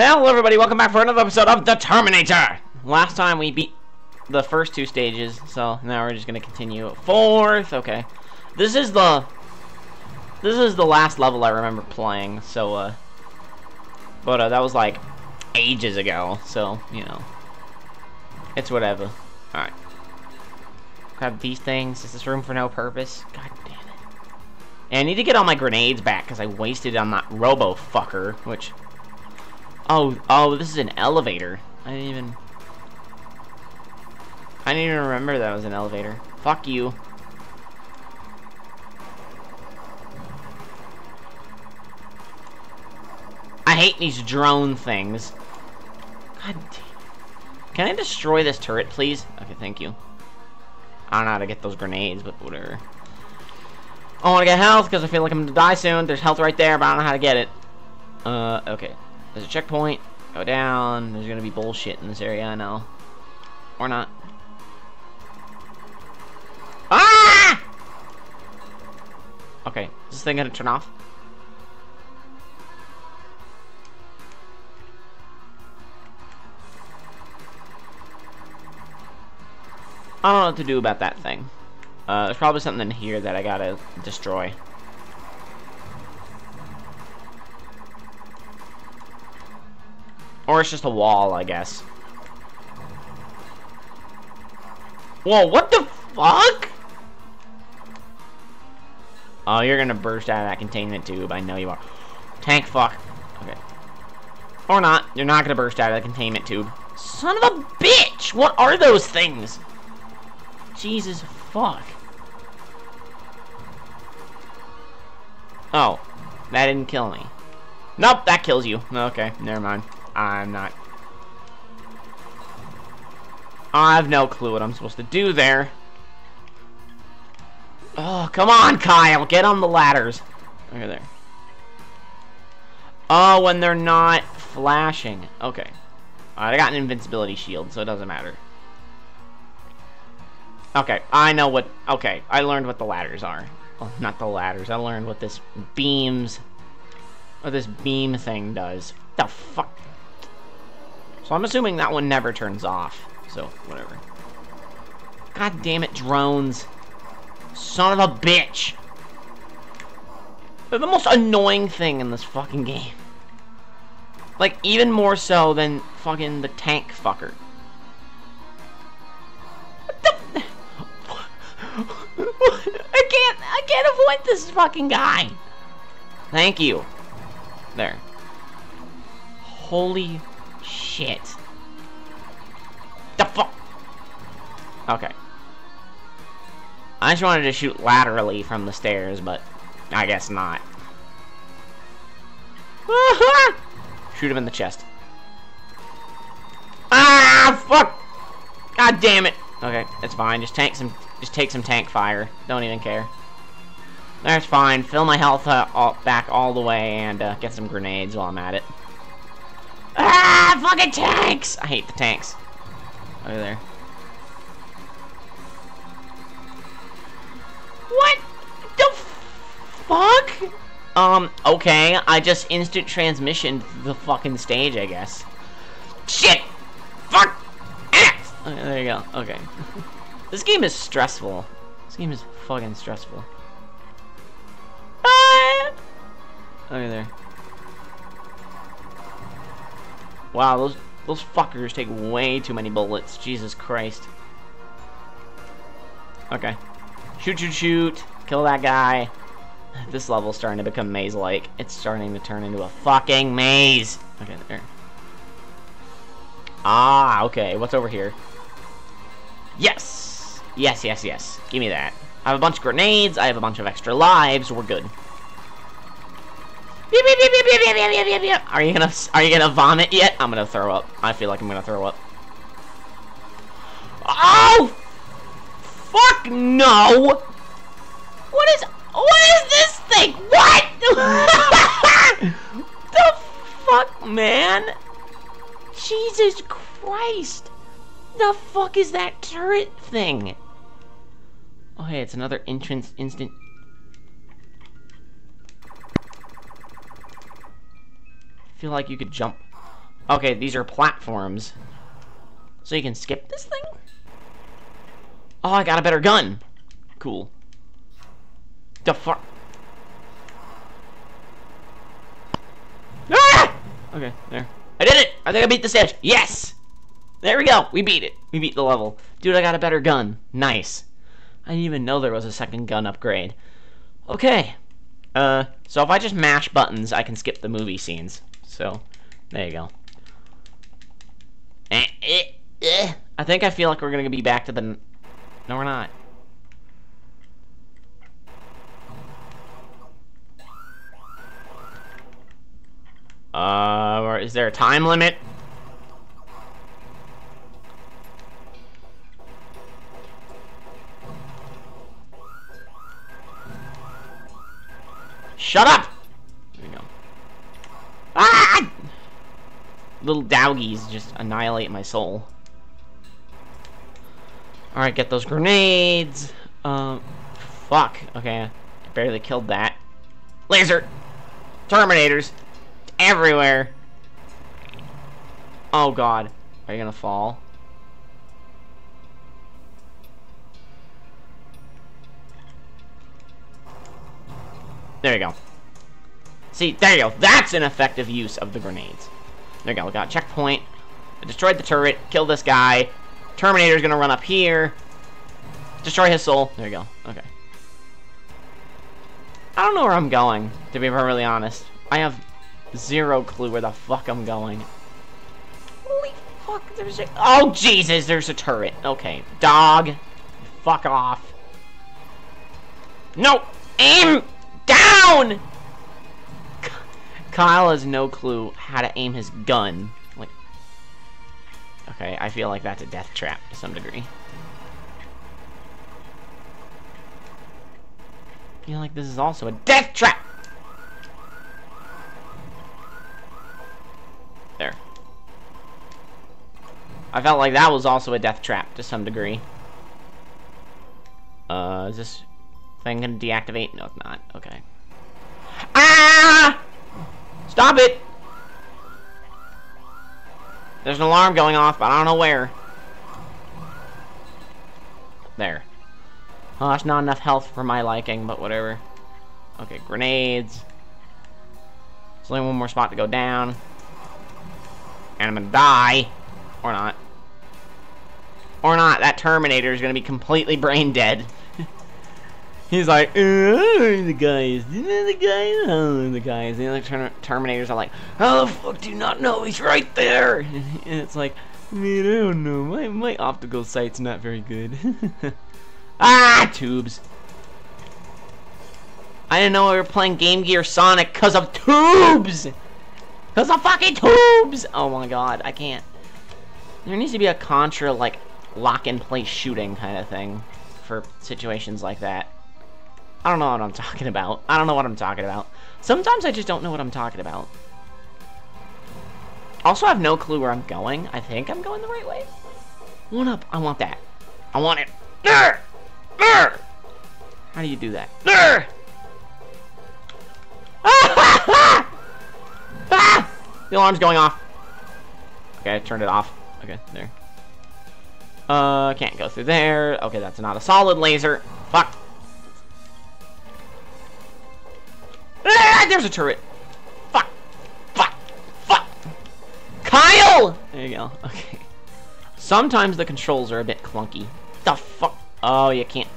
Hello everybody, welcome back for another episode of The Terminator! Last time we beat the first two stages, so now we're just gonna continue. Fourth, okay. This is the... This is the last level I remember playing, so, uh... But, uh, that was, like, ages ago, so, you know. It's whatever. Alright. Grab these things. Is this room for no purpose? God damn it. And I need to get all my grenades back, because I wasted on that robo fucker, which... Oh, oh, this is an elevator. I didn't even... I didn't even remember that was an elevator. Fuck you. I hate these drone things. God damn. Can I destroy this turret, please? Okay, thank you. I don't know how to get those grenades, but whatever. I want to get health because I feel like I'm going to die soon. There's health right there, but I don't know how to get it. Uh, okay. There's a checkpoint. Go down. There's to be bullshit in this area, I know. Or not. Ah! Okay. Is this thing to turn off? I don't know what to do about that thing. Uh, there's probably something in here that I gotta destroy. Or it's just a wall, I guess. Whoa, what the fuck? Oh, you're gonna burst out of that containment tube. I know you are. Tank fuck. Okay. Or not. You're not gonna burst out of the containment tube. Son of a bitch! What are those things? Jesus fuck. Oh, that didn't kill me. Nope, that kills you. Okay, never mind. I'm not. I have no clue what I'm supposed to do there. Oh, come on, Kyle. Get on the ladders. Over there. Oh, when they're not flashing. Okay. I got an invincibility shield, so it doesn't matter. Okay, I know what... Okay, I learned what the ladders are. Well, not the ladders. I learned what this beams... What this beam thing does. The fuck? So I'm assuming that one never turns off. So, whatever. God damn it, drones. Son of a bitch. They're the most annoying thing in this fucking game. Like, even more so than fucking the tank fucker. What? I can't, I can't avoid this fucking guy. Thank you. There. Holy shit. The fuck? Okay. I just wanted to shoot laterally from the stairs, but I guess not. shoot him in the chest. Ah, fuck! God damn it. Okay, it's fine. Just tank some just take some tank fire. Don't even care. That's fine. Fill my health uh, all, back all the way and uh, get some grenades while I'm at it. Ah, fucking tanks! I hate the tanks. Over there. What the fuck? Um, okay, I just instant transmission the fucking stage, I guess. Shit! Fuck! Ass! Okay, there you go. Okay. This game is stressful. This game is fucking stressful. Ah! Okay, there. Wow, those those fuckers take way too many bullets. Jesus Christ. Okay. Shoot, shoot, shoot. Kill that guy. This level's starting to become maze-like. It's starting to turn into a fucking maze. Okay, there. Ah, okay. What's over here? Yes! Yes, yes, yes. Give me that. I have a bunch of grenades. I have a bunch of extra lives. We're good. Are you gonna Are you gonna vomit yet? I'm gonna throw up. I feel like I'm gonna throw up. Oh! Fuck no! What is What is this thing? What? the fuck, man? Jesus Christ! The fuck is that turret thing? Oh, hey, it's another entrance instant. Feel like you could jump. Okay, these are platforms. So you can skip this thing? Oh, I got a better gun. Cool. The fuck? Ah! Okay, there. I did it! I think I beat the stage. Yes! There we go. We beat it. We beat the level. Dude, I got a better gun. Nice. I didn't even know there was a second gun upgrade. Okay. Uh, so if I just mash buttons, I can skip the movie scenes. So, there you go. Eh, eh, eh. I think I feel like we're gonna be back to the... No, we're not. Uh, is there a time limit? Shut up! Little dowgies just annihilate my soul. Alright, get those grenades. Um, fuck. Okay, I barely killed that. Laser! Terminators! Everywhere! Oh god. Are you gonna fall? There you go. See, there you go. That's an effective use of the grenades. There we go. We got checkpoint. I destroyed the turret. Killed this guy. Terminator's gonna run up here. Destroy his soul. There you go. Okay. I don't know where I'm going, to be perfectly honest. I have zero clue where the fuck I'm going. Holy fuck, there's a- Oh, Jesus, there's a turret. Okay. Dog. Fuck off. No! Aim! Down! Kyle has no clue how to aim his gun. Like, okay, I feel like that's a death trap to some degree. I feel like this is also a death trap! There. I felt like that was also a death trap to some degree. Uh, is this thing gonna deactivate? No, it's not. Okay. Ah! Stop it! There's an alarm going off, but I don't know where. There. Oh, that's not enough health for my liking, but whatever. Okay, grenades. There's only one more spot to go down. And I'm gonna die. Or not. Or not. That Terminator is gonna be completely brain dead. He's like, the guys, the guys, oh, the guys. The other ter Terminators are like, how the fuck do you not know he's right there? And it's like, man, I don't know. My my optical sight's not very good. ah, tubes. I didn't know we were playing Game Gear Sonic because of tubes. Because of fucking tubes. Oh my god, I can't. There needs to be a Contra like lock in place shooting kind of thing for situations like that. I don't know what I'm talking about. I don't know what I'm talking about. Sometimes I just don't know what I'm talking about. Also, I have no clue where I'm going. I think I'm going the right way. One up. I want that. I want it. How do you do that? The alarm's going off. Okay, I turned it off. Okay, there. Uh, can't go through there. Okay, that's not a solid laser. There's a turret. Fuck. Fuck. Fuck. Kyle! There you go. Okay. Sometimes the controls are a bit clunky. The fuck? Oh, you can't.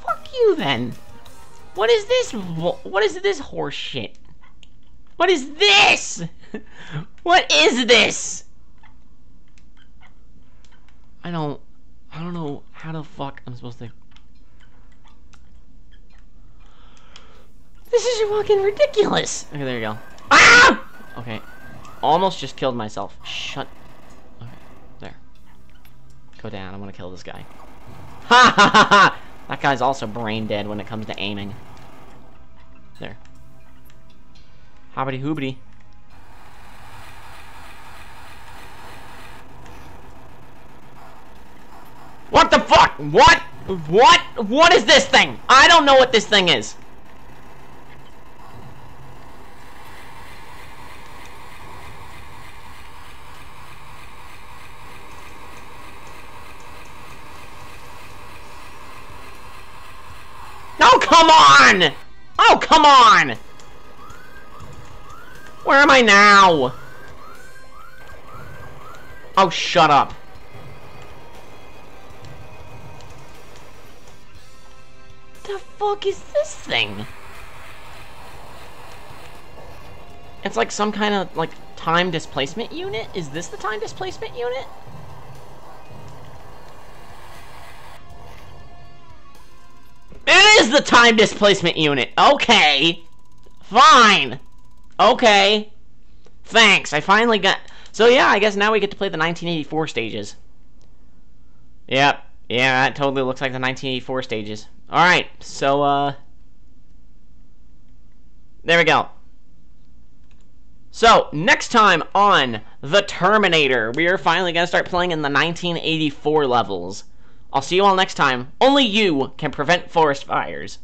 Fuck you then. What is this? What is this horse shit? What is this? what is this? I don't, I don't know how the fuck I'm supposed to. Is fucking ridiculous. Okay, there you go. Ah! Okay, almost just killed myself. Shut. Okay, there. Go down. I'm gonna kill this guy. Ha ha ha ha! That guy's also brain dead when it comes to aiming. There. Hobbity hoobity. What the fuck? What? What? What is this thing? I don't know what this thing is. Come on! Oh, come on! Where am I now? Oh, shut up. The fuck is this thing? It's like some kind of, like, time displacement unit? Is this the time displacement unit? Is the time displacement unit! Okay! Fine! Okay. Thanks, I finally got... So yeah, I guess now we get to play the 1984 stages. Yep. Yeah, that totally looks like the 1984 stages. Alright, so, uh... There we go. So, next time on The Terminator, we are finally going to start playing in the 1984 levels. I'll see you all next time. Only you can prevent forest fires.